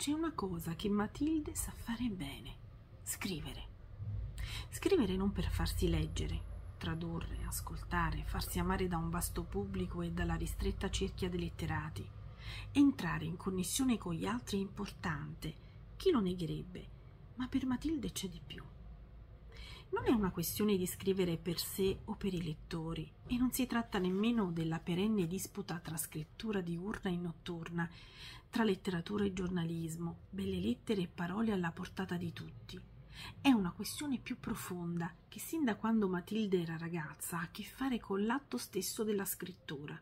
c'è una cosa che Matilde sa fare bene, scrivere. Scrivere non per farsi leggere, tradurre, ascoltare, farsi amare da un vasto pubblico e dalla ristretta cerchia dei letterati. Entrare in connessione con gli altri è importante, chi lo negherebbe, ma per Matilde c'è di più. Non è una questione di scrivere per sé o per i lettori, e non si tratta nemmeno della perenne disputa tra scrittura diurna e notturna, tra letteratura e giornalismo, belle lettere e parole alla portata di tutti. È una questione più profonda che sin da quando Matilde era ragazza ha a che fare con l'atto stesso della scrittura,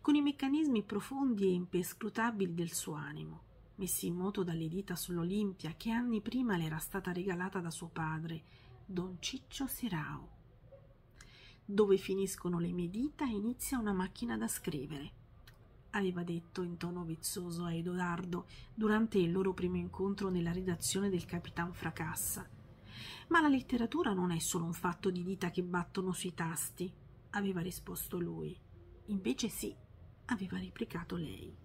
con i meccanismi profondi e imperscrutabili del suo animo, messi in moto dalle dita sull'Olimpia che anni prima le era stata regalata da suo padre, don Ciccio Serao. Dove finiscono le mie dita inizia una macchina da scrivere aveva detto in tono vezzoso a Edoardo durante il loro primo incontro nella redazione del Capitan Fracassa. Ma la letteratura non è solo un fatto di dita che battono sui tasti, aveva risposto lui. Invece sì, aveva replicato lei.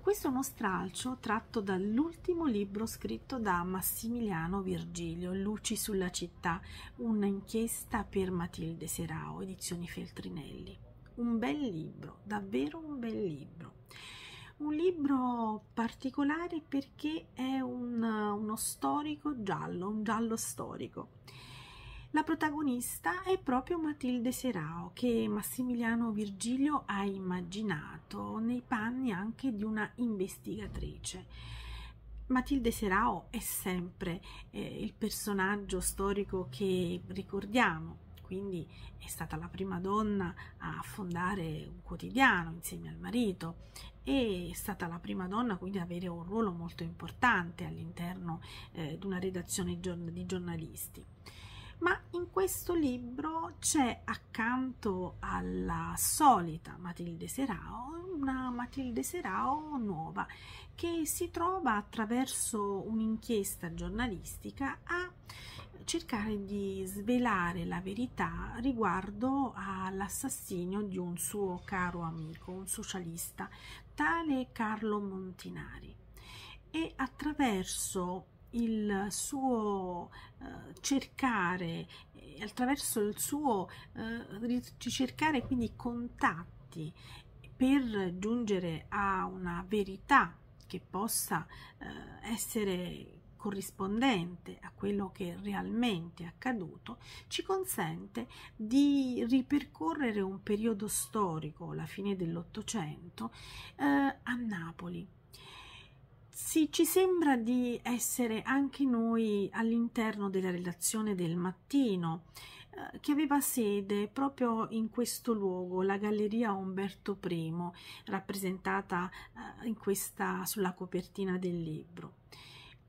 Questo è uno stralcio tratto dall'ultimo libro scritto da Massimiliano Virgilio, Luci sulla città, un'inchiesta per Matilde Serao, edizioni Feltrinelli un bel libro, davvero un bel libro. Un libro particolare perché è un, uno storico giallo, un giallo storico. La protagonista è proprio Matilde Serao che Massimiliano Virgilio ha immaginato nei panni anche di una investigatrice. Matilde Serao è sempre eh, il personaggio storico che ricordiamo, quindi è stata la prima donna a fondare un quotidiano insieme al marito è stata la prima donna quindi ad avere un ruolo molto importante all'interno eh, di una redazione di giornalisti. Ma in questo libro c'è accanto alla solita Matilde Serao una Matilde Serao nuova che si trova attraverso un'inchiesta giornalistica a cercare di svelare la verità riguardo all'assassinio di un suo caro amico, un socialista, tale Carlo Montinari. E attraverso il suo eh, cercare, attraverso il suo eh, ricercare quindi contatti per giungere a una verità che possa eh, essere corrispondente a quello che realmente è accaduto, ci consente di ripercorrere un periodo storico, la fine dell'Ottocento, eh, a Napoli. Sì, ci sembra di essere anche noi all'interno della relazione del mattino, eh, che aveva sede proprio in questo luogo, la Galleria Umberto I, rappresentata eh, in questa, sulla copertina del libro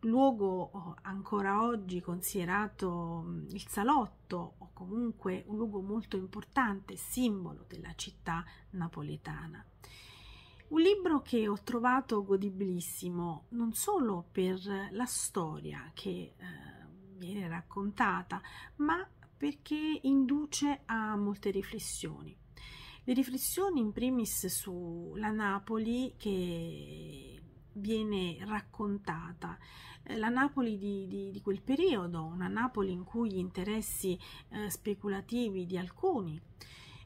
luogo oh, ancora oggi considerato mm, il salotto o comunque un luogo molto importante, simbolo della città napoletana. Un libro che ho trovato godibilissimo non solo per la storia che eh, viene raccontata, ma perché induce a molte riflessioni. Le riflessioni in primis sulla Napoli che viene raccontata eh, la Napoli di, di, di, quel periodo, una Napoli in cui gli interessi eh, speculativi di alcuni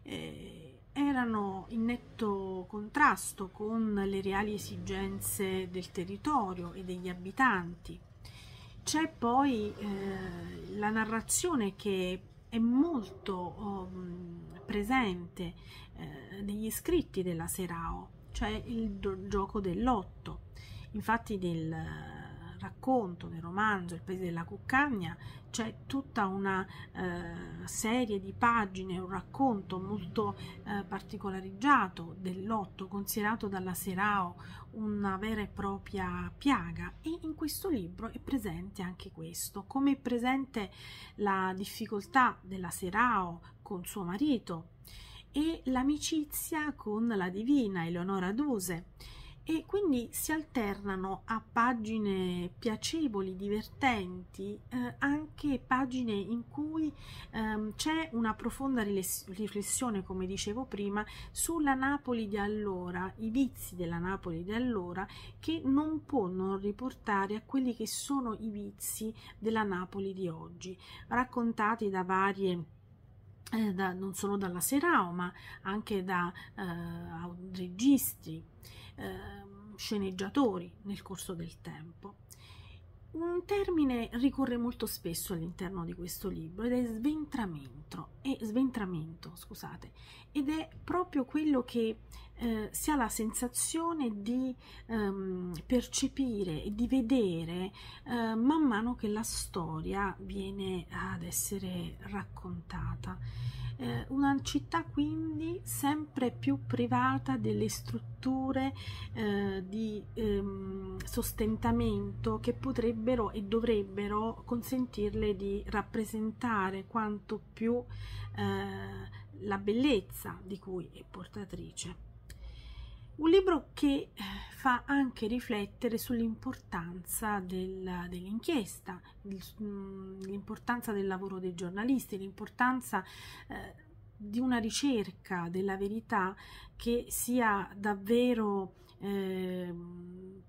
eh, erano in netto contrasto con le reali esigenze del territorio e degli abitanti. C'è poi eh, la narrazione che è molto um, presente eh, negli scritti della Serao, cioè il gioco dell'otto. Infatti del racconto, del romanzo Il paese della cuccagna c'è tutta una eh, serie di pagine, un racconto molto eh, del lotto, considerato dalla Serao una vera e propria piaga. E in questo libro è presente anche questo, come è presente la difficoltà della Serao con suo marito e l'amicizia con la divina Eleonora Duse e quindi si alternano a pagine piacevoli, divertenti, eh, anche pagine in cui ehm, c'è una profonda riflessione, come dicevo prima, sulla Napoli di allora, i vizi della Napoli di allora che non può non riportare a quelli che sono i vizi della Napoli di oggi, raccontati da varie eh, da, non solo dalla Serao ma anche da eh, registi eh, sceneggiatori nel corso del tempo. Un termine ricorre molto spesso all'interno di questo libro ed è sventramento, è sventramento scusate, ed è proprio quello che eh, si ha la sensazione di ehm, percepire e di vedere eh, man mano che la storia viene ad essere raccontata eh, una città quindi sempre più privata delle strutture eh, di ehm, sostentamento che potrebbero e dovrebbero consentirle di rappresentare quanto più eh, la bellezza di cui è portatrice. Un libro che eh, fa anche riflettere sull'importanza del, dell'inchiesta, mm, l'importanza del lavoro dei giornalisti, l'importanza eh, di una ricerca della verità che sia davvero eh,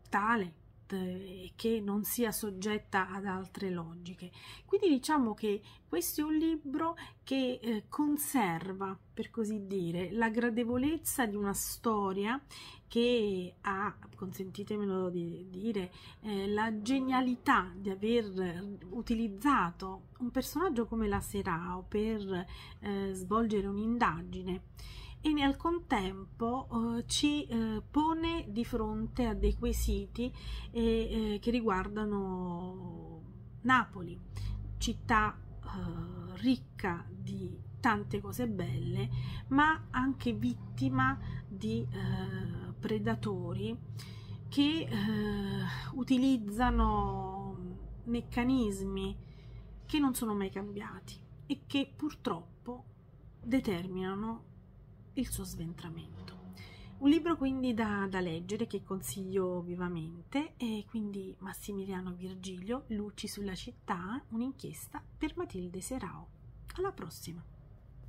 tale e che non sia soggetta ad altre logiche. Quindi diciamo che questo è un libro che eh, conserva, per così dire, la gradevolezza di una storia che ha, consentitemelo di dire, eh, la genialità di aver utilizzato un personaggio come la Serao per eh, svolgere un'indagine e nel contempo eh, ci eh, pone di fronte a dei quesiti eh, che riguardano Napoli, città eh, ricca di tante cose belle, ma anche vittima di eh, predatori che eh, utilizzano meccanismi che non sono mai cambiati e che purtroppo determinano il suo sventramento. Un libro quindi da, da, leggere che consiglio vivamente e quindi Massimiliano Virgilio, Luci sulla città, un'inchiesta per Matilde Serao. Alla prossima!